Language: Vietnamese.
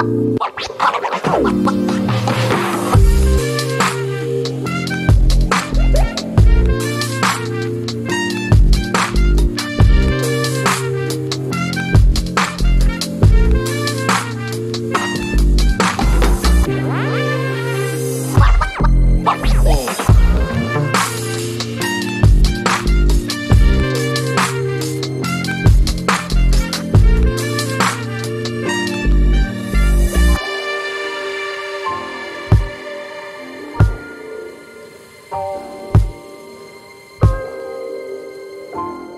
you Thank you.